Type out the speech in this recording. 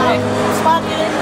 Spot it